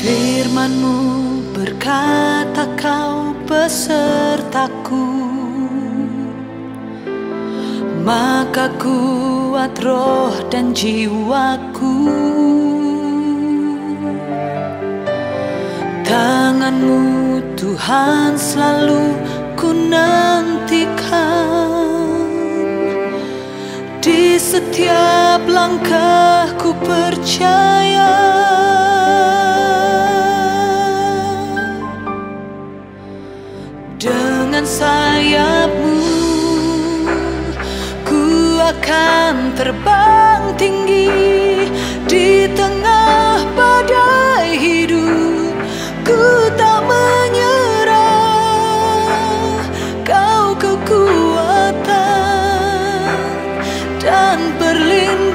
Firmanmu berkata kau besertaku Maka kuat roh dan jiwaku. Tanganmu Tuhan selalu ku nantikan. Di setiap langkahku percaya akan terbang tinggi Di tengah badai hidup. Ku tak menyerah Kau kekuatan Dan perlindungan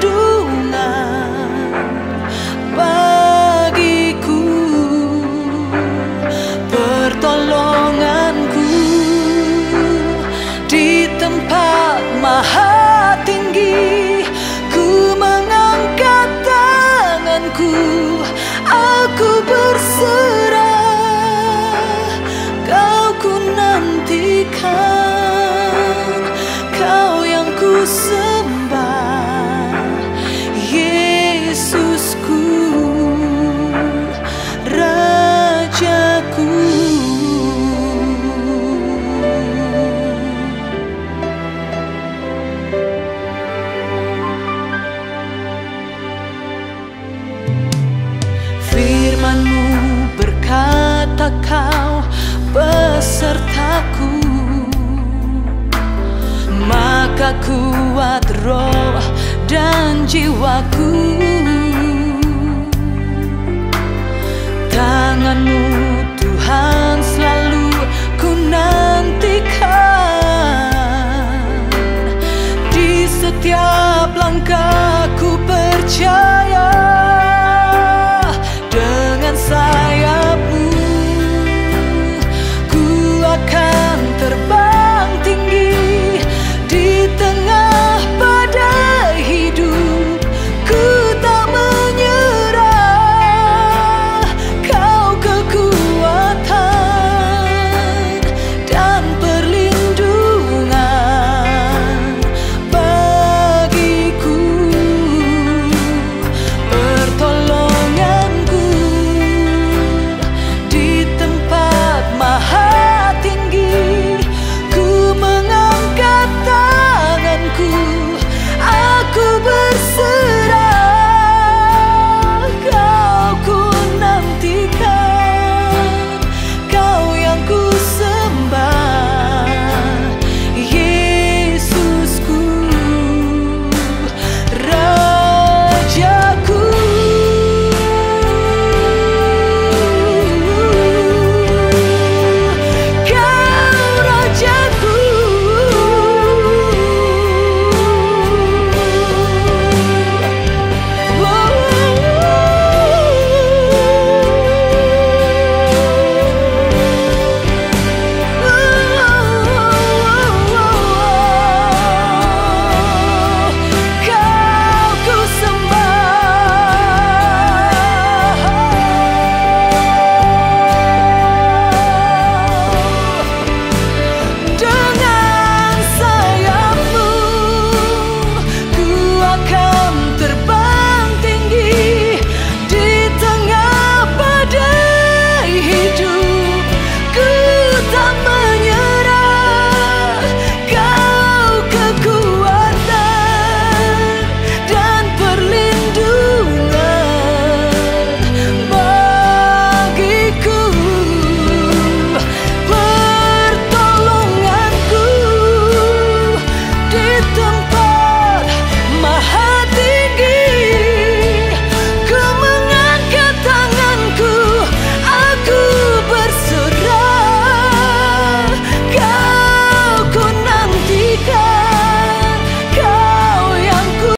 Aku kuat roh dan jiwaku